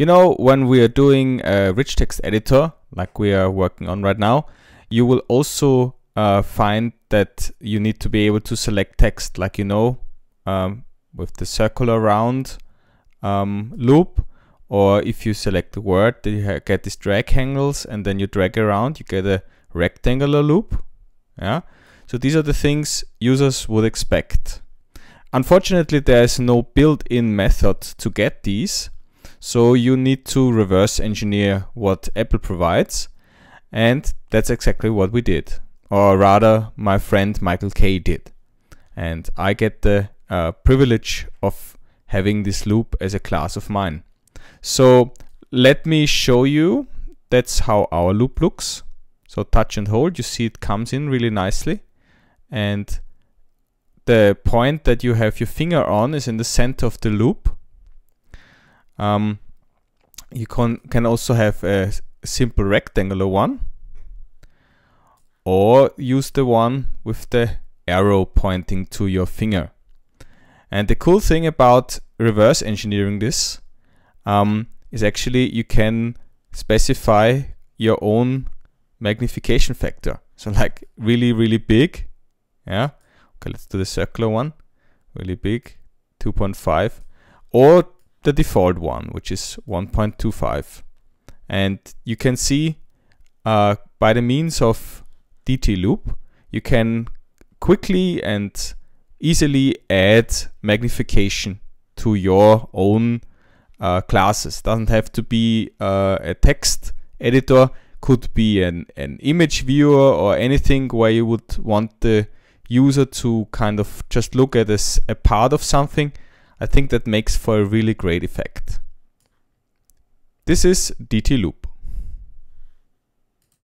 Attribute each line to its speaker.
Speaker 1: You know, when we are doing a rich text editor, like we are working on right now, you will also uh, find that you need to be able to select text, like you know, um, with the circular round um, loupe, or if you select the word, you get these drag handles, and then you drag around, you get a rectangular loupe. Yeah. So these are the things users would expect. Unfortunately, there is no built-in method to get these. So you need to reverse engineer what Apple provides. And that's exactly what we did. Or rather, my friend Michael K did. And I get the uh, privilege of having this loupe as a class of mine. So let me show you. That's how our loupe looks. So touch and hold, you see it comes in really nicely and the point that you have your finger on is in the center of the loupe. Um, you can, can also have a simple rectangular one or use the one with the arrow pointing to your finger. And the cool thing about reverse engineering this um, is actually you can specify your own magnification factor. So like really, really big yeah. Okay, let's do the circular one. Really big, 2.5. Or the default one, which is 1.25. And you can see uh, by the means of DTLoupe, you can quickly and easily add magnification to your own uh, classes. Doesn't have to be uh, a text editor, could be an, an image viewer or anything where you would want the user to kind of just look at as a part of something, I think that makes for a really great effect. This is DTLoupe.